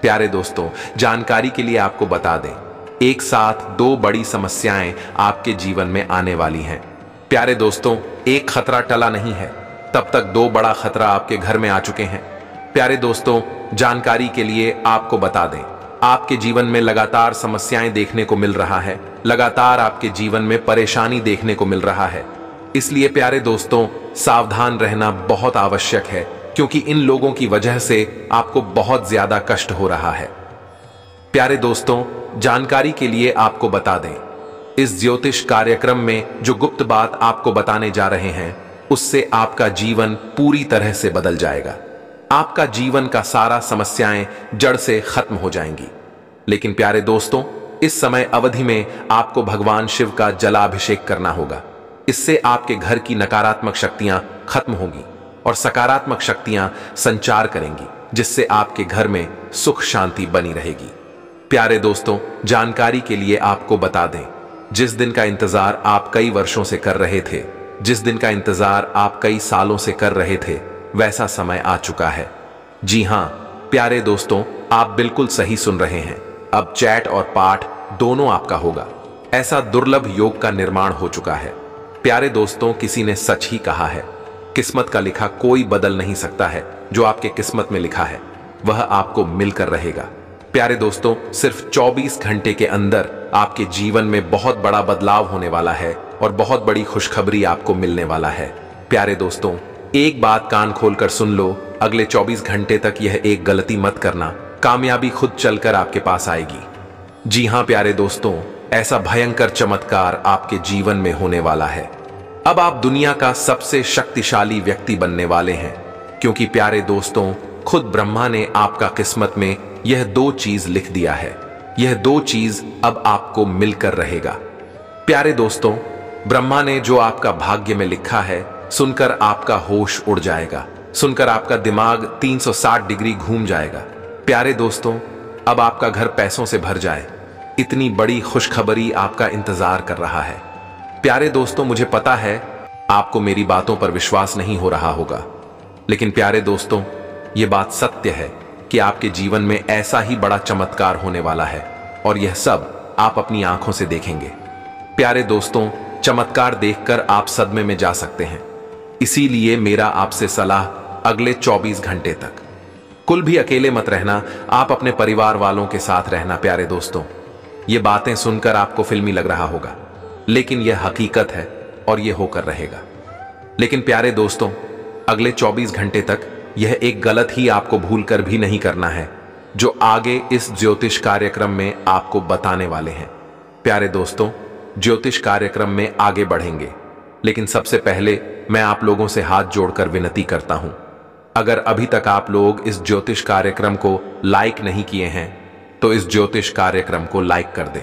प्यारे दोस्तों, जानकारी के लिए आपको बता दें, एक साथ दो बड़ी समस्याएँ आपके जीवन में आने वाली हैं। प्यारे दोस्तों, एक खतरा टला नहीं है। तब तक दो बड़ा खतरा आपके घर में आ चुके हैं। प्यारे दोस्तों, जानकारी के लिए आपको बता दें, आपके जीवन में लगातार समस्याएँ देखने को मिल रहा है, लगातार आपके जीवन में परेशानी देखने को मिल रहा है। इसलिए प्यारे दोस्तों, सावधान रहना बहुत आवश्यक है, क्योंकि इन लोगों की वजह से आपको बहुत ज़्यादा कष्ट हो रहा है। प्यारे दोस्तों, जानकारी के लिए आपको बता दें, इस ज्योतिष कार्यक्रम में जो गुप्त बात आपको बताने जा रहे हैं उससे आपका जीवन पूरी तरह से बदल जाएगा। आपका जीवन का सारा समस्याएँ जड़ से खत्म हो जाएँगी। लेकिन प्यारे दोस्तों, इस समय अवधि में आपको भगवान शिव का जलाभिषेक करना होगा। इससे आपके घर की नकारात्मक शक्तियाँ खत्म होगी और सकारात्मक शक्तियाँ संचार करेंगी, जिससे आपके घर में सुख शांति बनी रहेगी। प्यारे दोस्तों, जानकारी के लिए आपको बता दें, जिस दिन का इंतज़ार आप कई वर्षों से कर रहे थे जिस दिन का इंतज़ार आप कई सालों से कर रहे थे, वैसा समय आ चुका है। जी हाँ, प्यारे दोस्तों, आप बिल्कुल सही सुन रहे हैं। अब चैट और पाठ दोनों आपका होगा। ऐसा दुर्लभ योग का निर्माण हो चुका है। प्यारे दोस्तों, किसी ने सच ही कहा है। किस्मत का लिखा कोई बदल नहीं सकता है, जो आपके किस्मत में लिखा है। वह आपको मिलकर रहेगा। प्यारे दोस्तों, सिर्फ़ 24 घंटे के अंदर आपके जीवन में बहुत बड़ा बदलाव होने वाला है। और बहुत बड़ी खुशखबरी आपको मिलने वाला है। प्यारे दोस्तों, एक बात कान खोलकर सुन लो, अगले 24 घंटे तक यह एक गलती मत करना। कामयाबी खुद चलकर आपके पास आएगी। जी हाँ, प्यारे दोस्तों, ऐसा भयंकर चमत्कार आपके जीवन में होने वाला है। अब आप दुनिया का सबसे शक्तिशाली व्यक्ति बनने वाले हैं, क्योंकि प्यारे दोस्तों, खुद ब्रह्मा ने आपका किस्मत में यह दो चीज़ लिख दिया है। यह दो चीज़ अब आपको मिलकर रहेगा। प्यारे दोस्तों ब्रह्मा ने जो आपका भाग्य में लिखा है, सुनकर आपका होश उड़ जाएगा। सुनकर आपका दिमाग 360 डिग्री घूम जाएगा। प्यारे दोस्तों, अब आपका घर पैसों से भर जाए। इतनी बड़ी खुशखबरी आपका इंतज़ार कर रहा है। प्यारे दोस्तों, मुझे पता है आपको मेरी बातों पर विश्वास नहीं हो रहा होगा। लेकिन प्यारे दोस्तों, ये बात सत्य है कि आपके जीवन में ऐसा ही बड़ा चमत्कार होने वाला है, और यह सब आप अपनी आँखों से देखेंगे। प्यारे दोस्तों चमत्कार देखकर आप सदमे में जा सकते हैं। इसीलिए मेरा आपसे सलाह अगले 24 घंटे तक। कुल भी अकेले मत रहना, आप अपने परिवार वालों के साथ रहना, प्यारे दोस्तों। ये बातें सुनकर आपको फिल्मी लग रहा होगा। लेकिन यह हकीकत है और यह होकर रहेगा। लेकिन प्यारे दोस्तों, अगले 24 घंटे तक यह एक गलत ही आपको भूल कर भी नहीं करना है, जो आगे इस ज्योतिष कार्यक्रम में आपको बताने वाले हैं। प्यारे दोस्तों ज्योतिष कार्यक्रम में आगे बढ़ेंगे। लेकिन सबसे पहले मैं आप लोगों से हाथ जोड़कर विनती करता हूँ। अगर अभी तक आप लोग इस ज्योतिष कार्यक्रम को लाइक नहीं किए हैं तो इस ज्योतिष कार्यक्रम को लाइक कर दें।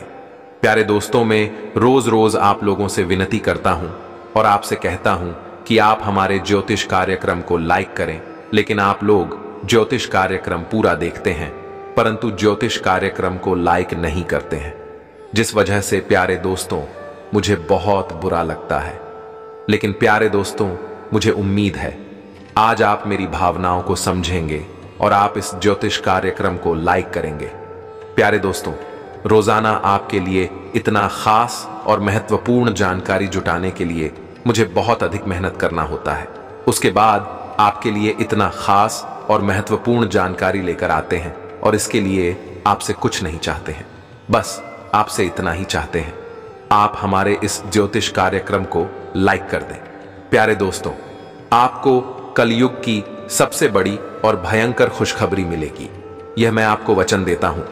प्यारे दोस्तों, में रोज रोज आप लोगों से विनती करता हूँ और आपसे कहता हूँ कि आप हमारे ज्योतिष कार्यक्रम को लाइक करें। लेकिन आप लोग ज्योतिष कार्यक्रम पूरा देखते हैं, परंतु ज्योतिष कार्यक्रम को लाइक नहीं करते हैं। जिस वजह से प्यारे दोस्तों, मुझे बहुत बुरा लगता है। लेकिन प्यारे दोस्तों, मुझे उम्मीद है, आज आप मेरी भावनाओं को समझेंगे और आप इस ज्योतिष कार्यक्रम को लाइक करेंगे। प्यारे दोस्तों, रोज़ाना आपके लिए इतना खास और महत्वपूर्ण जानकारी जुटाने के लिए मुझे बहुत अधिक मेहनत करना होता है। उसके बाद आपके लिए इतना खास और महत्वपूर्ण जानकारी लेकर आते हैं और इसके लिए आपसे कुछ नहीं चाहते हैं। बस आपसे इतना ही चाहते हैं। आप हमारे इस ज्योतिष कार्यक्रम को लाइक कर दें। प्यारे दोस्तों, आपको कलयुग की सबसे बड़ी और भयंकर खुशखबरी मिलेगी। यह मैं आपको वचन देता हूँ,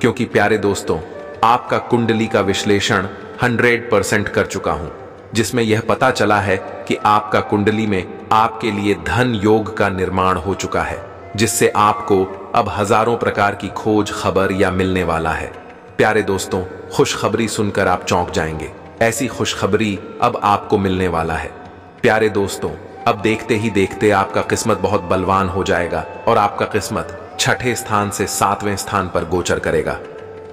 क्योंकि प्यारे दोस्तों, आपका कुंडली का विश्लेषण 100 परसेंट कर चुका हूँ, जिसमें यह पता चला है कि आपका कुंडली में आपके लिए धन योग का निर्माण हो चुका है, जिससे आपको अब हज़ारों प्रकार की खोज, खबर या मिलने वाला है। प्यारे दोस्तों, खुशखबरी सुनकर आप चौंक जाएँगे। ऐसी खुशखबरी अब आपको मिलने वाला है। प्यारे दोस्तों, अब देखते ही देखते आपका किस्मत बहुत बलवान हो जाएगा और आपका किस्मत छठे स्थान से सातवें स्थान पर गोचर करेगा।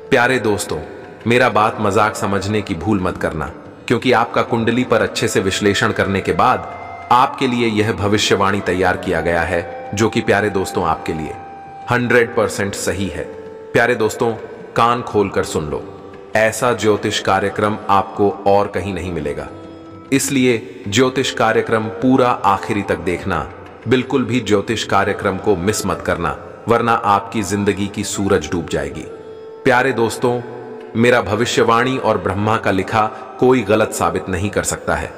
प्यारे दोस्तों, मेरा बात मज़ाक समझने की भूल मत करना, क्योंकि आपका कुंडली पर अच्छे से विश्लेषण करने के बाद आपके लिए यह भविष्यवाणी तैयार किया गया है, जो कि प्यारे दोस्तों आपके लिए। हंड्रेड परसेंट सही है। प्यारे दोस्तों कान खोलकर सुन लो। ऐसा ज्योतिष कार्यक्रम आपको और कहीं नहीं मिलेगा। इसलिए ज्योतिष कार्यक्रम पूरा आखिरी तक देखना। बिल्कुल भी ज्योतिष कार्यक्रम को मिस मत करना, वरना आपकी ज़िंदगी की सूरज डूब जाएगी। प्यारे दोस्तों, मेरा भविष्यवाणी और ब्रह्मा का लिखा कोई गलत साबित नहीं कर सकता है।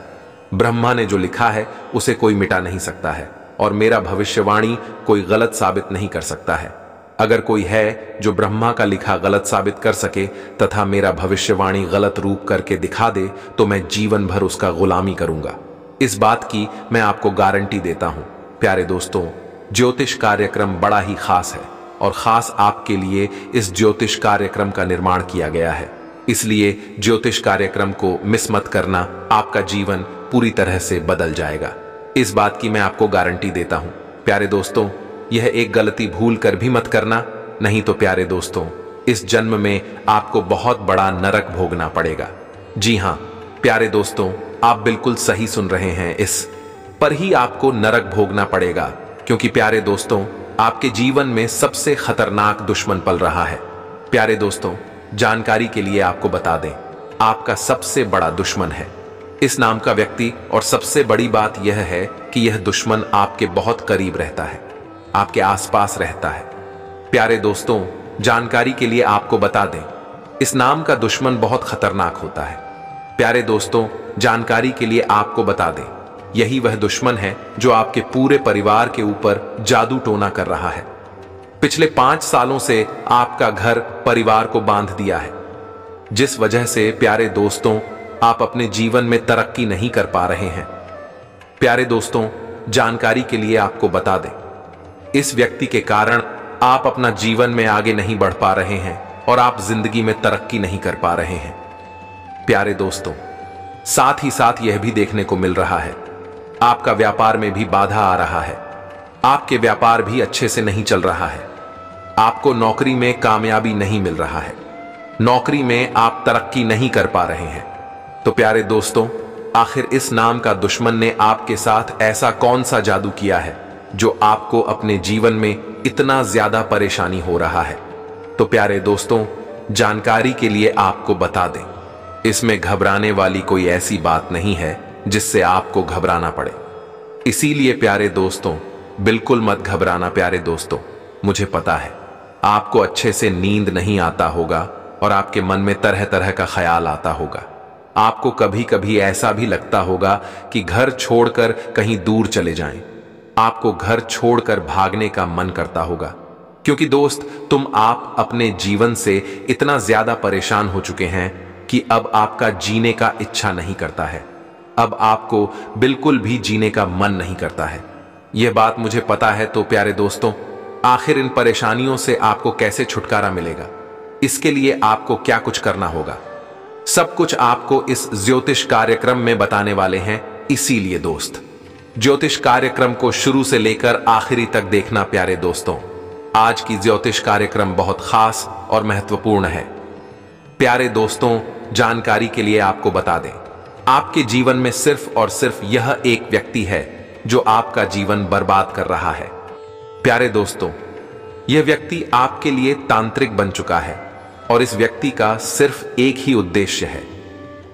ब्रह्मा ने जो लिखा है, उसे कोई मिटा नहीं सकता है, और मेरा भविष्यवाणी कोई गलत साबित नहीं कर सकता है। अगर कोई है जो ब्रह्मा का लिखा गलत साबित कर सके तथा मेरा भविष्यवाणी गलत रूप करके दिखा दे तो मैं जीवन भर उसका गुलामी करूँगा। इस बात की मैं आपको गारंटी देता हूँ। प्यारे दोस्तों, ज्योतिष कार्यक्रम बड़ा ही खास है और खास आपके लिए इस ज्योतिष कार्यक्रम का निर्माण किया गया है। इसलिए ज्योतिष कार्यक्रम को मिस मत करना, आपका जीवन पूरी तरह से बदल जाएगा। इस बात की मैं आपको गारंटी देता हूँ। प्यारे दोस्तों यह एक गलती भूल कर भी मत करना, नहीं तो प्यारे दोस्तों, इस जन्म में आपको बहुत बड़ा नरक भोगना पड़ेगा। जी हाँ, प्यारे दोस्तों, आप बिल्कुल सही सुन रहे हैं इस, पर ही आपको नरक भोगना पड़ेगा, क्योंकि प्यारे दोस्तों, आपके जीवन में सबसे खतरनाक दुश्मन पल रहा है। प्यारे दोस्तों, जानकारी के लिए आपको बता दें, आपका सबसे बड़ा दुश्मन है। इस नाम का व्यक्ति, और सबसे बड़ी बात यह है कि यह दुश्मन आपके बहुत करीब रहता है। आपके आसपास रहता है। प्यारे दोस्तों, जानकारी के लिए आपको बता दें, इस नाम का दुश्मन बहुत खतरनाक होता है। प्यारे दोस्तों, जानकारी के लिए आपको बता दें, यही वह दुश्मन है जो आपके पूरे परिवार के ऊपर जादू टोना कर रहा है। पिछले पाँच सालों से आपका घर परिवार को बाँध दिया है। जिस वजह से प्यारे दोस्तों, आप अपने जीवन में तरक्की नहीं कर पा रहे हैं। प्यारे दोस्तों, जानकारी के लिए आपको बता दें इस व्यक्ति के कारण आप अपना जीवन में आगे नहीं बढ़ पा रहे हैं और आप ज़िंदगी में तरक्की नहीं कर पा रहे हैं। प्यारे दोस्तों, साथ ही साथ यह भी देखने को मिल रहा है, आपका व्यापार में भी बाधा आ रहा है, आपके व्यापार भी अच्छे से नहीं चल रहा है, आपको नौकरी में कामयाबी नहीं मिल रहा है, नौकरी में आप तरक्की नहीं कर पा रहे हैं। तो प्यारे दोस्तों, आखिर इस नाम का दुश्मन ने आपके साथ ऐसा कौन सा जादू किया है? जो आपको अपने जीवन में इतना ज़्यादा परेशानी हो रहा है। तो प्यारे दोस्तों, जानकारी के लिए आपको बता दें, इसमें घबराने वाली कोई ऐसी बात नहीं है जिससे आपको घबराना पड़े। इसीलिए प्यारे दोस्तों, बिल्कुल मत घबराना प्यारे दोस्तों, मुझे पता है, आपको अच्छे से नींद नहीं आता होगा और आपके मन में तरह तरह का ख्याल आता होगा। आपको कभी कभी ऐसा भी लगता होगा कि घर छोड़कर कहीं दूर चले जाएँ। आपको घर छोड़कर भागने का मन करता होगा। क्योंकि दोस्त, तुम आप अपने जीवन से इतना ज़्यादा परेशान हो चुके हैं कि अब आपका जीने का इच्छा नहीं करता है। अब आपको बिल्कुल भी जीने का मन नहीं करता है। यह बात मुझे पता है तो प्यारे दोस्तों, आखिर इन परेशानियों से आपको कैसे छुटकारा मिलेगा? इसके लिए आपको क्या कुछ करना होगा? सब कुछ आपको इस ज्योतिष कार्यक्रम में बताने वाले हैं, इसीलिए दोस्त। ज्योतिष कार्यक्रम को शुरू से लेकर आखिरी तक देखना प्यारे दोस्तों। आज की ज्योतिष कार्यक्रम बहुत खास और महत्वपूर्ण है। प्यारे दोस्तों, जानकारी के लिए आपको बता दें, आपके जीवन में सिर्फ़ और सिर्फ़ यह एक व्यक्ति है जो आपका जीवन बर्बाद कर रहा है। प्यारे दोस्तों, यह व्यक्ति आपके लिए तांत्रिक बन चुका है और इस व्यक्ति का सिर्फ़ एक ही उद्देश्य है।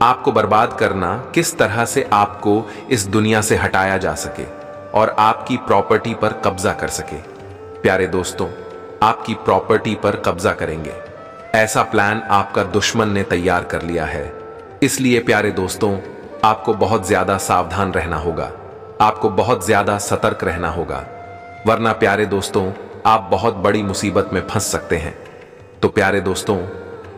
आपको बर्बाद करना किस तरह से आपको इस दुनिया से हटाया जा सके और आपकी प्रॉपर्टी पर कब्जा कर सके। प्यारे दोस्तों, आपकी प्रॉपर्टी पर कब्जा करेंगे। ऐसा प्लान आपका दुश्मन ने तैयार कर लिया है। इसलिए प्यारे दोस्तों, आपको बहुत ज़्यादा सावधान रहना होगा। आपको बहुत ज़्यादा सतर्क रहना होगा। वरना प्यारे दोस्तों, आप बहुत बड़ी मुसीबत में फंस सकते हैं। तो प्यारे दोस्तों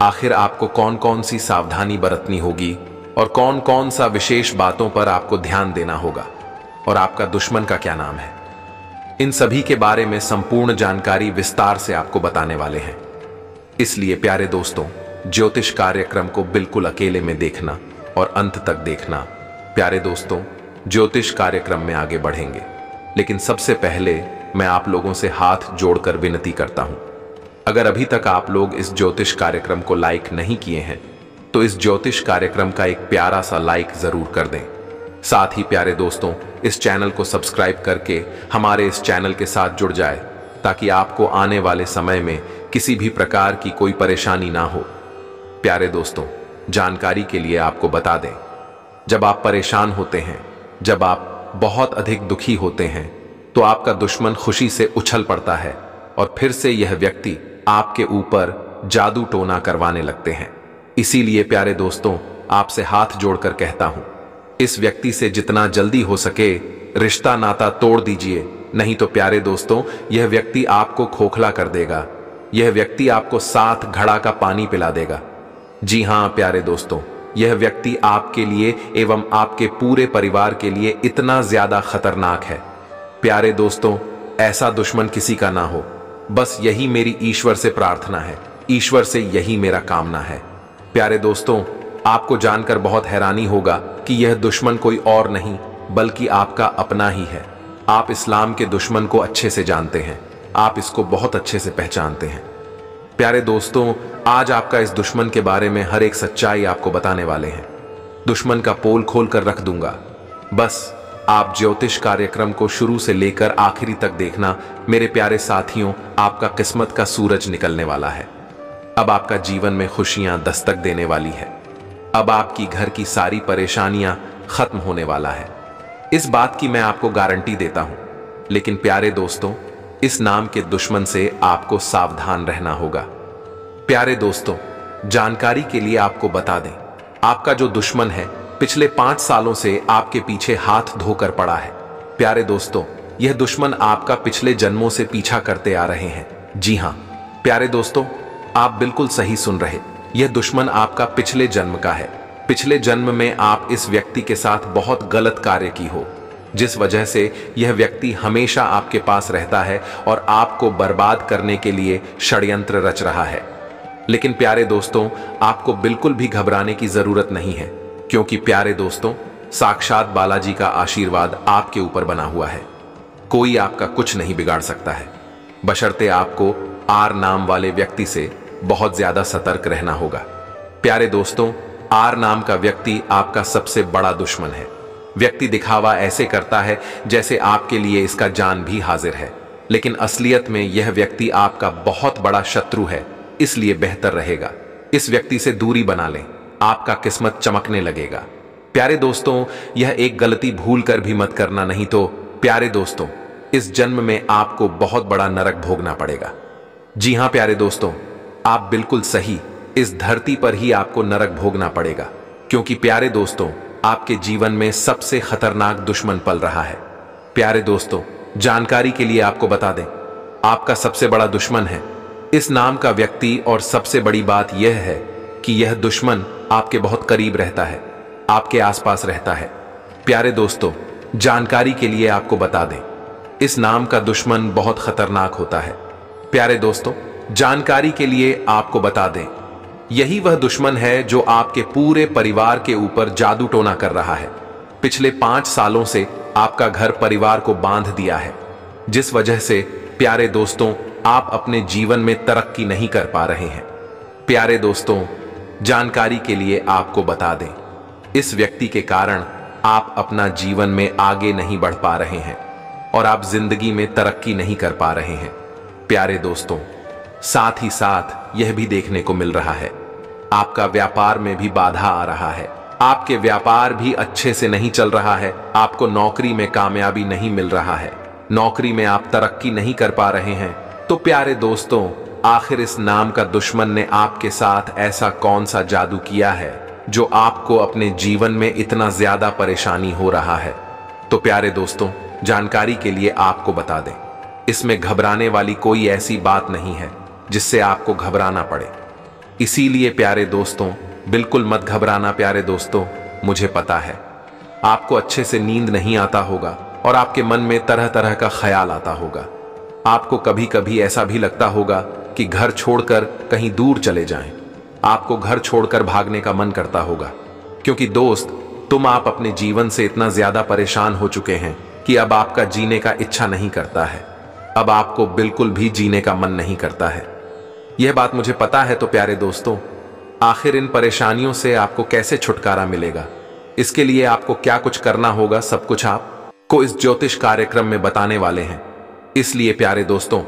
आखिर आपको कौन कौन सी सावधानी बरतनी होगी और कौन कौन सा विशेष बातों पर आपको ध्यान देना होगा? और आपका दुश्मन का क्या नाम है? इन सभी के बारे में संपूर्ण जानकारी विस्तार से आपको बताने वाले हैं। इसलिए प्यारे दोस्तों, ज्योतिष कार्यक्रम को बिल्कुल अकेले में देखना और अंत तक देखना। प्यारे दोस्तों, ज्योतिष कार्यक्रम में आगे बढ़ेंगे। लेकिन सबसे पहले मैं आप लोगों से हाथ जोड़कर विनती करता हूँ। अगर अभी तक आप लोग इस ज्योतिष कार्यक्रम को लाइक नहीं किए हैं तो इस ज्योतिष कार्यक्रम का एक प्यारा सा लाइक ज़रूर कर दें। साथ ही प्यारे दोस्तों, इस चैनल को सब्सक्राइब करके हमारे इस चैनल के साथ जुड़ जाए, ताकि आपको आने वाले समय में किसी भी प्रकार की कोई परेशानी ना हो। प्यारे दोस्तों, जानकारी के लिए आपको बता दें, जब आप परेशान होते हैं, जब आप बहुत अधिक दुखी होते हैं तो आपका दुश्मन खुशी से उछल पड़ता है, और फिर से यह व्यक्ति आपके ऊपर जादू टोना करवाने लगते हैं। इसीलिए प्यारे दोस्तों, आपसे हाथ जोड़कर कहता हूँ, इस व्यक्ति से जितना जल्दी हो सके रिश्ता नाता तोड़ दीजिए, नहीं तो प्यारे दोस्तों, यह व्यक्ति आपको खोखला कर देगा। यह व्यक्ति आपको साथ घड़ा का पानी पिला देगा। जी हाँ, प्यारे दोस्तों, यह व्यक्ति आपके लिए एवं आपके पूरे परिवार के लिए इतना ज़्यादा खतरनाक है। प्यारे दोस्तों, ऐसा दुश्मन किसी का ना हो। बस यही मेरी ईश्वर से प्रार्थना है। ईश्वर से यही मेरा कामना है। प्यारे दोस्तों, आपको जानकर बहुत हैरानी होगा कि यह दुश्मन कोई और नहीं, बल्कि आपका अपना ही है। आप इस्लाम के दुश्मन को अच्छे से जानते हैं। आप इसको बहुत अच्छे से पहचानते हैं। प्यारे दोस्तों, आज आपका इस दुश्मन के बारे में हर एक सच्चाई आपको बताने वाले हैं। दुश्मन का पोल खोल कर रख दूँगा। बस आप ज्योतिष कार्यक्रम को शुरू से लेकर आखिरी तक देखना मेरे प्यारे साथियों, आपका किस्मत का सूरज निकलने वाला है। अब आपका जीवन में खुशियाँ दस्तक देने वाली है। अब आपकी घर की सारी परेशानियाँ खत्म होने वाला है। इस बात की मैं आपको गारंटी देता हूँ। लेकिन प्यारे दोस्तों, इस नाम के दुश्मन से आपको सावधान रहना होगा। प्यारे दोस्तों, जानकारी के लिए आपको बता दें, आपका जो दुश्मन है पिछले पाँच सालों से आपके पीछे हाथ धोकर पड़ा है। प्यारे दोस्तों, यह दुश्मन आपका पिछले जन्मों से पीछा करते आ रहे हैं। जी हाँ, प्यारे दोस्तों, आप बिल्कुल सही सुन रहे। यह दुश्मन आपका पिछले जन्म का है। पिछले जन्म में आप इस व्यक्ति के साथ बहुत गलत कार्य की हो, जिस वजह से यह व्यक्ति हमेशा आपके पास रहता है और आपको बर्बाद करने के लिए षड्यंत्र रच रहा है। लेकिन प्यारे दोस्तों, आपको बिल्कुल भी घबराने की ज़रूरत नहीं है। क्योंकि प्यारे दोस्तों, साक्षात बालाजी का आशीर्वाद आपके ऊपर बना हुआ है। कोई आपका कुछ नहीं बिगाड़ सकता है। बशर्ते आपको आर नाम वाले व्यक्ति से बहुत ज़्यादा सतर्क रहना होगा। प्यारे दोस्तों, आर नाम का व्यक्ति आपका सबसे बड़ा दुश्मन है। व्यक्ति दिखावा ऐसे करता है जैसे आपके लिए इसका जान भी हाजिर है। लेकिन असलियत में यह व्यक्ति आपका बहुत बड़ा शत्रु है, इसलिए बेहतर रहेगा। इस व्यक्ति से दूरी बना लें। आपका किस्मत चमकने लगेगा। प्यारे दोस्तों, यह एक गलती भूल कर भी मत करना, नहीं तो प्यारे दोस्तों, इस जन्म में आपको बहुत बड़ा नरक भोगना पड़ेगा। जी हाँ, प्यारे दोस्तों, आप बिल्कुल सही, इस धरती पर ही आपको नरक भोगना पड़ेगा, क्योंकि प्यारे दोस्तों, आपके जीवन में सबसे खतरनाक दुश्मन पल रहा है। प्यारे दोस्तों, जानकारी के लिए आपको बता दें, आपका सबसे बड़ा दुश्मन है। इस नाम का व्यक्ति और सबसे बड़ी बात यह है कि यह दुश्मन आपके बहुत करीब रहता है, आपके आसपास रहता है। प्यारे दोस्तों, जानकारी के लिए आपको बता दें, इस नाम का दुश्मन बहुत खतरनाक होता है। प्यारे दोस्तों, जानकारी के लिए आपको बता दें, यही वह दुश्मन है जो आपके पूरे परिवार के ऊपर जादू टोना कर रहा है। पिछले पाँच सालों से आपका घर परिवार को बाँध दिया है, जिस वजह से प्यारे दोस्तों, आप अपने जीवन में तरक्की नहीं कर पा रहे हैं। प्यारे दोस्तों जानकारी के लिए आपको बता दें। इस व्यक्ति के कारण आप अपना जीवन में आगे नहीं बढ़ पा रहे हैं और आप ज़िंदगी में तरक्की नहीं कर पा रहे हैं। प्यारे दोस्तों, साथ ही साथ यह भी देखने को मिल रहा है। आपका व्यापार में भी बाधा आ रहा है। आपके व्यापार भी अच्छे से नहीं चल रहा है। आपको नौकरी में कामयाबी नहीं मिल रहा है। नौकरी में आप तरक्की नहीं कर पा रहे हैं। तो प्यारे दोस्तों आखिर इस नाम का दुश्मन ने आपके साथ ऐसा कौन सा जादू किया है, जो आपको अपने जीवन में इतना ज़्यादा परेशानी हो रहा है? तो प्यारे दोस्तों, जानकारी के लिए आपको बता दें, इसमें घबराने वाली कोई ऐसी बात नहीं है, जिससे आपको घबराना पड़े। इसीलिए प्यारे दोस्तों, बिल्कुल मत घबराना प्यारे दोस्तों, मुझे पता है। आपको अच्छे से नींद नहीं आता होगा, और आपके मन में तरह तरह का ख्याल आता होगा। आपको कभी कभी ऐसा भी लगता होगा कि घर छोड़कर कहीं दूर चले जाएँ। आपको घर छोड़कर भागने का मन करता होगा, क्योंकि दोस्त, तुम आप अपने जीवन से इतना ज़्यादा परेशान हो चुके हैं कि अब आपका जीने का इच्छा नहीं करता है। अब आपको बिल्कुल भी जीने का मन नहीं करता है। यह बात मुझे पता है तो प्यारे दोस्तों, आखिर इन परेशानियों से आपको कैसे छुटकारा मिलेगा? इसके लिए आपको क्या कुछ करना होगा सब कुछ आपको इस ज्योतिष कार्यक्रम में बताने वाले हैं। इसलिए प्यारे दोस्तों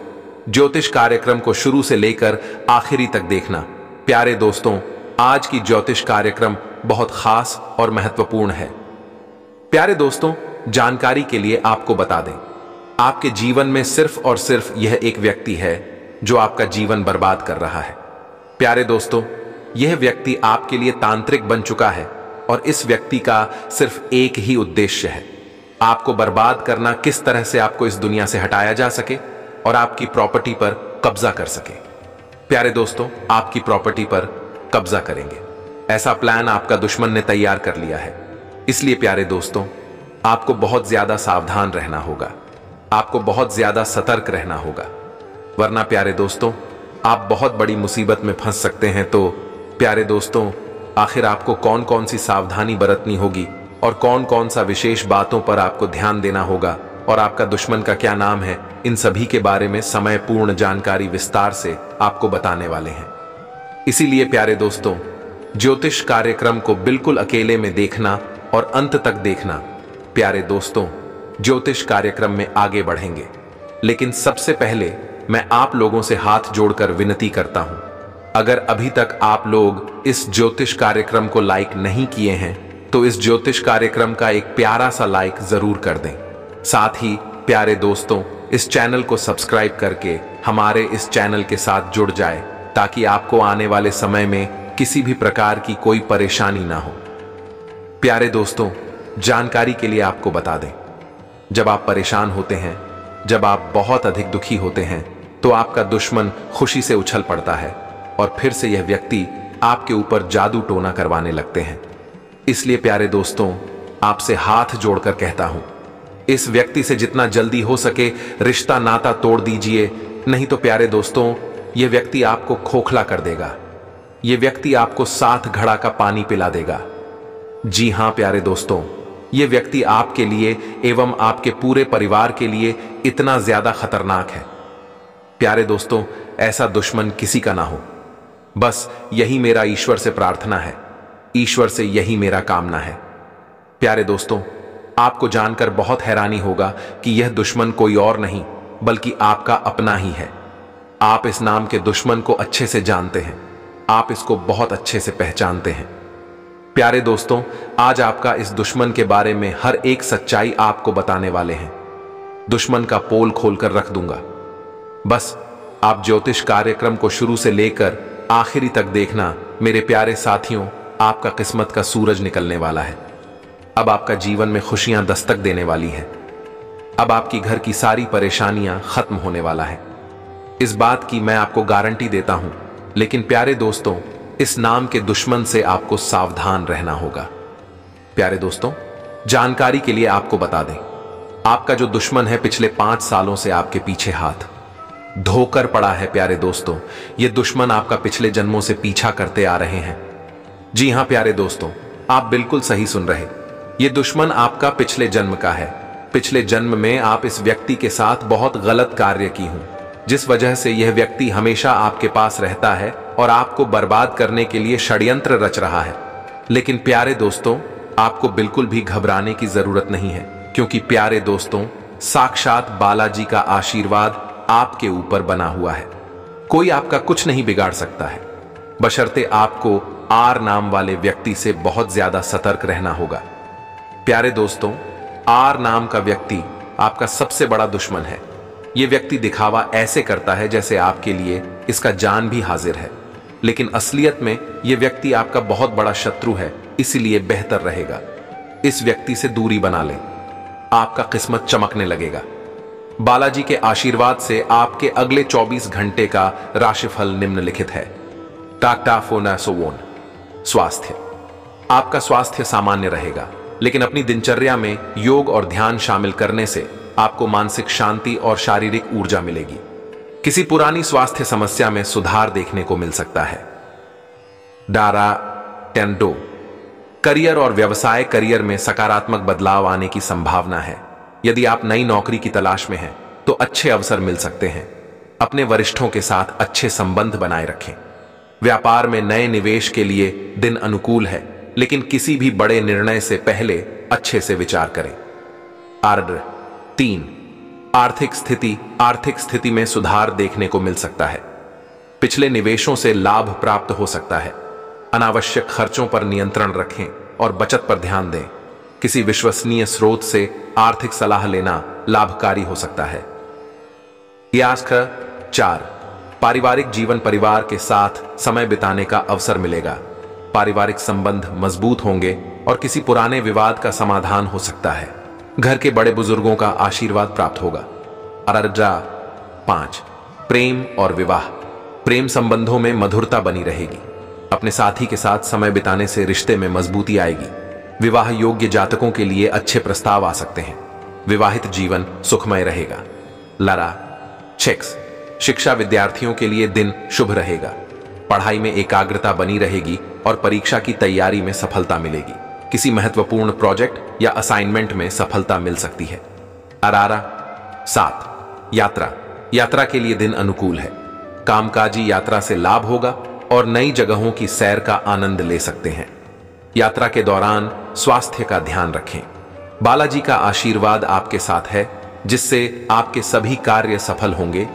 ज्योतिष कार्यक्रम को शुरू से लेकर आखिरी तक देखना। प्यारे दोस्तों, आज की ज्योतिष कार्यक्रम बहुत खास और महत्वपूर्ण है। प्यारे दोस्तों, जानकारी के लिए आपको बता दें, आपके जीवन में सिर्फ़ और सिर्फ़ यह एक व्यक्ति है जो आपका जीवन बर्बाद कर रहा है। प्यारे दोस्तों, यह व्यक्ति आपके लिए तांत्रिक बन चुका है और इस व्यक्ति का सिर्फ़ एक ही उद्देश्य है। आपको बर्बाद करना किस तरह से आपको इस दुनिया से हटाया जा सके? और आपकी प्रॉपर्टी पर कब्जा कर सके। प्यारे दोस्तों, आपकी प्रॉपर्टी पर कब्जा करेंगे। ऐसा प्लान आपका दुश्मन ने तैयार कर लिया है। इसलिए प्यारे दोस्तों, आपको बहुत ज़्यादा सावधान रहना होगा। आपको बहुत ज़्यादा सतर्क रहना होगा। वरना प्यारे दोस्तों, आप बहुत बड़ी मुसीबत में फंस सकते हैं तो प्यारे दोस्तों, आखिर आपको कौन कौन सी सावधानी बरतनी होगी और कौन कौन सा विशेष बातों पर आपको ध्यान देना होगा और आपका दुश्मन का क्या नाम है इन सभी के बारे में समय पूर्ण जानकारी विस्तार से आपको बताने वाले हैं। इसीलिए प्यारे दोस्तों, ज्योतिष कार्यक्रम को बिल्कुल अकेले में देखना और अंत तक देखना, प्यारे दोस्तों, ज्योतिष कार्यक्रम में आगे बढ़ेंगे। लेकिन सबसे पहले मैं आप लोगों से हाथ जोड़कर विनती करता हूँ, अगर अभी तक आप लोग इस ज्योतिष कार्यक्रम को लाइक नहीं किए हैं तो इस ज्योतिष कार्यक्रम का एक प्यारा सा लाइक ज़रूर कर दें। साथ ही, प्यारे दोस्तों इस चैनल को सब्सक्राइब करके हमारे इस चैनल के साथ जुड़ जाए, ताकि आपको आने वाले समय में किसी भी प्रकार की कोई परेशानी ना हो। प्यारे दोस्तों, जानकारी के लिए आपको बता दें, जब आप परेशान होते हैं, जब आप बहुत अधिक दुखी होते हैं तो आपका दुश्मन खुशी से उछल पड़ता है और फिर से यह व्यक्ति आपके ऊपर जादू टोना करवाने लगते हैं। इसलिए प्यारे दोस्तों, आपसे हाथ जोड़कर कहता हूँ इस व्यक्ति से जितना जल्दी हो सके रिश्ता नाता तोड़ दीजिए। नहीं तो प्यारे दोस्तों यह व्यक्ति आपको खोखला कर देगा। यह व्यक्ति आपको सात घड़ा का पानी पिला देगा। जी हाँ, प्यारे दोस्तों, ये व्यक्ति आपके लिए एवं आपके पूरे परिवार के लिए इतना ज़्यादा खतरनाक है। प्यारे दोस्तों, ऐसा दुश्मन किसी का ना हो। बस यही मेरा ईश्वर से प्रार्थना है। ईश्वर से यही मेरा कामना है। प्यारे दोस्तों आपको जानकर बहुत हैरानी होगा कि यह दुश्मन कोई और नहीं, बल्कि आपका अपना ही है। आप इस नाम के दुश्मन को अच्छे से जानते हैं। आप इसको बहुत अच्छे से पहचानते हैं। प्यारे दोस्तों, आज आपका इस दुश्मन के बारे में हर एक सच्चाई आपको बताने वाले हैं। दुश्मन का पोल खोलकर रख दूँगा। बस, आप ज्योतिष कार्यक्रम को शुरू से लेकर आखिरी तक देखना, मेरे प्यारे साथियों, आपका किस्मत का सूरज निकलने वाला है। अब आपका जीवन में खुशियाँ दस्तक देने वाली है। अब आपकी घर की सारी परेशानियाँ खत्म होने वाला है। इस बात की मैं आपको गारंटी देता हूँ, लेकिन प्यारे दोस्तों, इस नाम के दुश्मन से आपको सावधान रहना होगा। प्यारे दोस्तों, जानकारी के लिए आपको बता दें, आपका जो दुश्मन है पिछले पाँच सालों से आपके पीछे हाथ। धोकर पड़ा है प्यारे दोस्तों, ये दुश्मन आपका पिछले जन्मों से पीछा करते आ रहे हैं। जी हाँ, प्यारे दोस्तों, आप बिल्कुल सही सुन रहे ये दुश्मन आपका पिछले जन्म का है। पिछले जन्म में आप इस व्यक्ति के साथ बहुत गलत कार्य की हूँ। जिस वजह से यह व्यक्ति हमेशा आपके पास रहता है और आपको बर्बाद करने के लिए षड्यंत्र रच रहा है। लेकिन प्यारे दोस्तों, आपको बिल्कुल भी घबराने की ज़रूरत नहीं है, क्योंकि प्यारे दोस्तों, साक्षात बालाजी का आशीर्वाद आपके ऊपर बना हुआ है। कोई आपका कुछ नहीं बिगाड़ सकता है। बशर्ते आपको आर नाम वाले व्यक्ति से बहुत ज़्यादा सतर्क रहना होगा। प्यारे दोस्तों, आर नाम का व्यक्ति आपका सबसे बड़ा दुश्मन है। यह व्यक्ति दिखावा ऐसे करता है जैसे आपके लिए इसका जान भी हाजिर है। लेकिन असलियत में यह व्यक्ति आपका बहुत बड़ा शत्रु है, इसीलिए बेहतर रहेगा। इस व्यक्ति से दूरी बना लें। आपका किस्मत चमकने लगेगा। बालाजी के आशीर्वाद से आपके अगले 24 घंटे का राशिफल निम्नलिखित है। टाक्टाफोनासोवोन स्वास्थ्य। आपका स्वास्थ्य सामान्य रहेगा। लेकिन अपनी दिनचर्या में योग और ध्यान शामिल करने से आपको मानसिक शांति और शारीरिक ऊर्जा मिलेगी। किसी पुरानी स्वास्थ्य समस्या में सुधार देखने को मिल सकता है। डारा, टेंडो। करियर और व्यवसाय करियर में सकारात्मक बदलाव आने की संभावना है। यदि आप नई नौकरी की तलाश में हैं तो अच्छे अवसर मिल सकते हैं। अपने वरिष्ठों के साथ अच्छे संबंध बनाए रखें। व्यापार में नए निवेश के लिए दिन अनुकूल है। लेकिन किसी भी बड़े निर्णय से पहले अच्छे से विचार करें। आर्द्र, तीन, आर्थिक स्थिति आर्थिक स्थिति में सुधार देखने को मिल सकता है। पिछले निवेशों से लाभ प्राप्त हो सकता है। अनावश्यक खर्चों पर नियंत्रण रखें और बचत पर ध्यान दें। किसी विश्वसनीय स्रोत से आर्थिक सलाह लेना लाभकारी हो सकता है। चार, पारिवारिक जीवन परिवार के साथ समय बिताने का अवसर मिलेगा। पारिवारिक संबंध मज़बूत होंगे और किसी पुराने विवाद का समाधान हो सकता है। घर के बड़े बुज़ुर्गों का आशीर्वाद प्राप्त होगा। अरजा पाँच, प्रेम और विवाह। प्रेम संबंधों में मधुरता बनी रहेगी। अपने साथी के साथ समय बिताने से रिश्ते में मजबूती आएगी। विवाह योग्य जातकों के लिए अच्छे प्रस्ताव आ सकते हैं। विवाहित जीवन सुखमय रहेगा। लरा चेक्स शिक्षा विद्यार्थियों के लिए दिन शुभ रहेगा। पढ़ाई में एकाग्रता बनी रहेगी और परीक्षा की तैयारी में सफलता मिलेगी। किसी महत्वपूर्ण प्रोजेक्ट या असाइनमेंट में सफलता मिल सकती है। अरारा, सात। यात्रा। यात्रा के लिए दिन अनुकूल है। कामकाजी यात्रा से लाभ होगा और नई जगहों की सैर का आनंद ले सकते हैं। यात्रा के दौरान स्वास्थ्य का ध्यान रखें। बालाजी का आशीर्वाद आपके साथ है, जिससे आपके सभी कार्य सफल होंगे